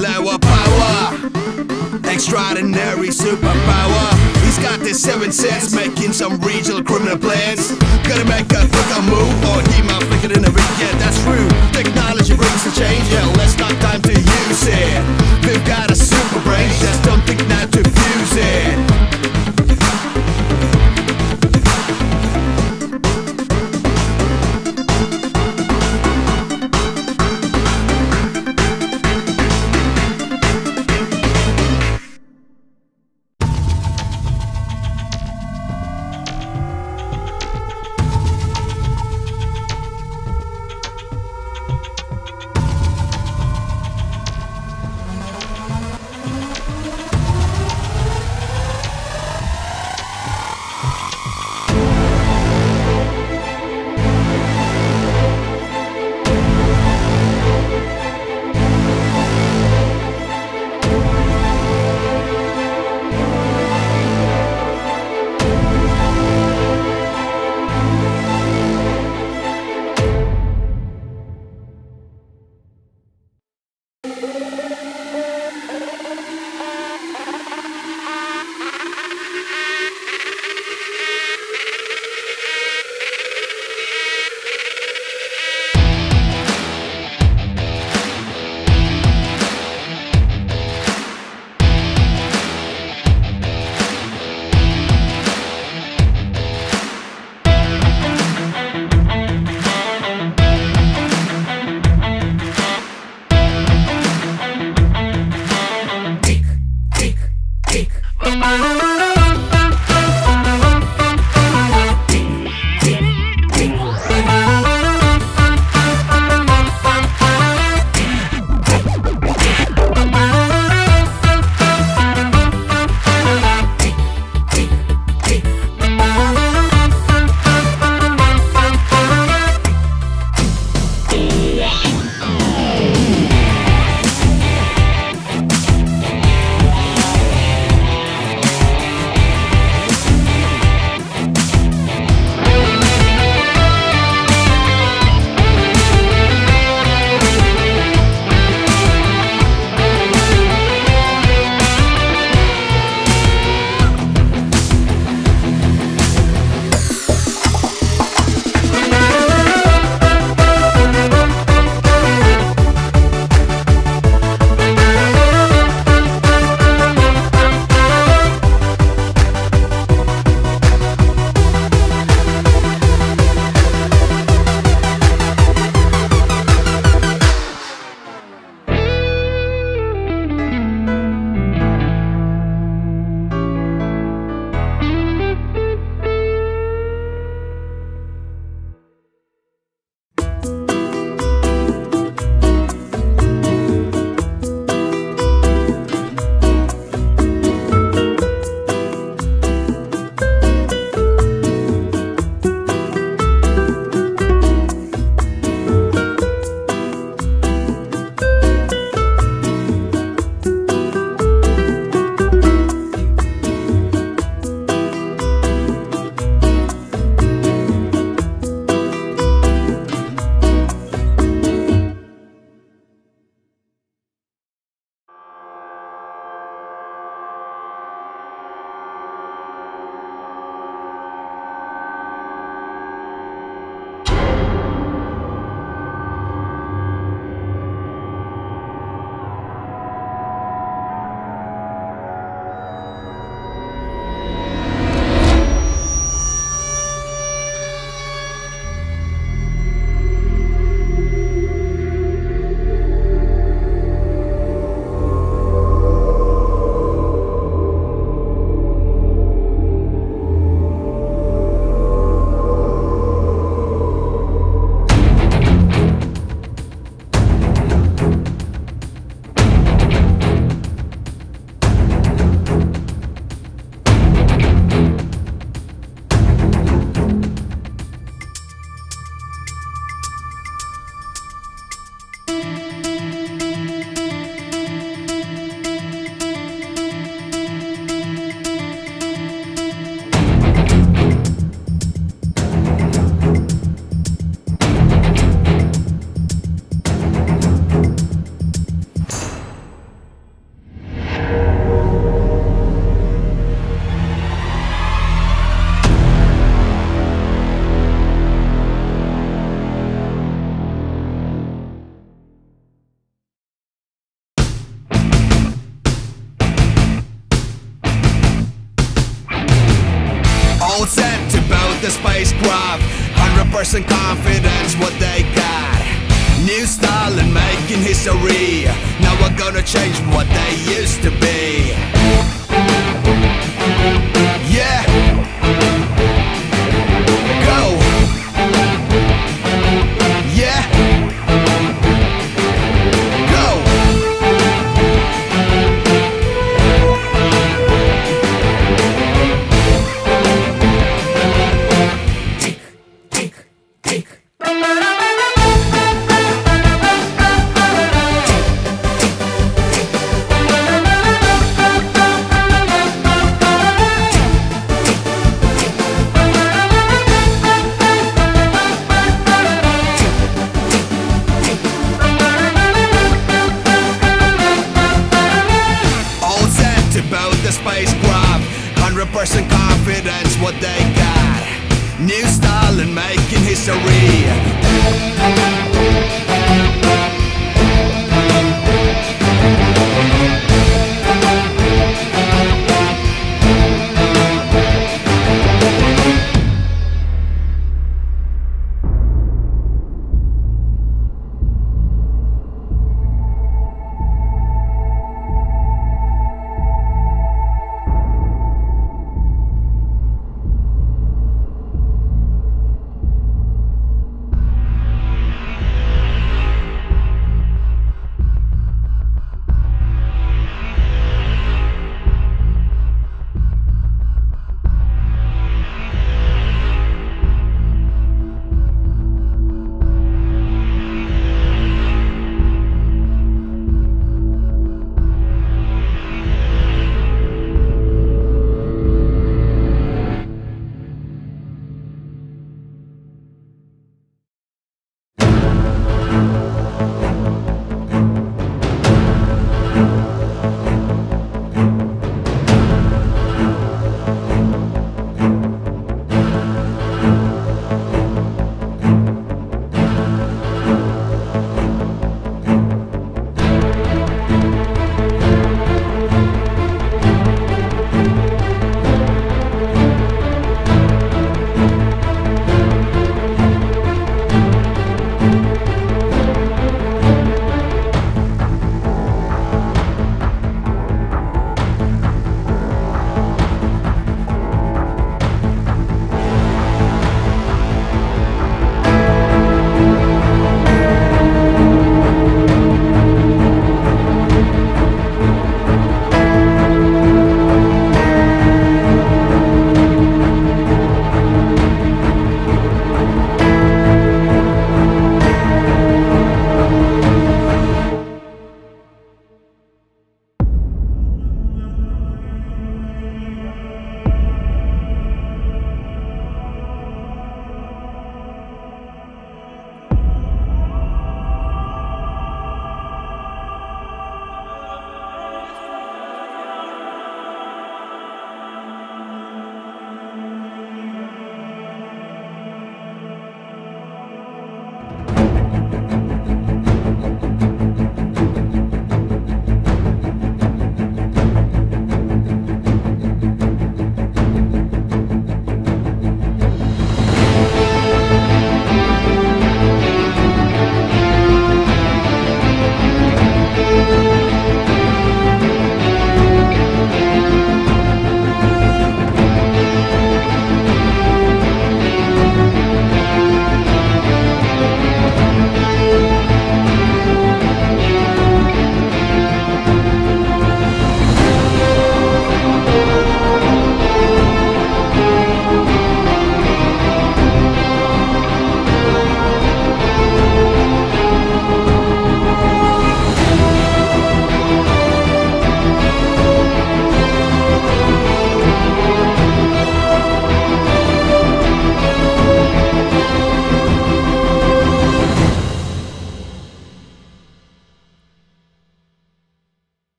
Lower power. Extraordinary superpower. He's got the seven sense, making some regional criminal plans. Gonna make a quicker move, or he might flick it in a ring. Yeah, that's true. Technology brings the change. Yeah, let's not time to use it. We've got a super brain, just don't think not to fuse it.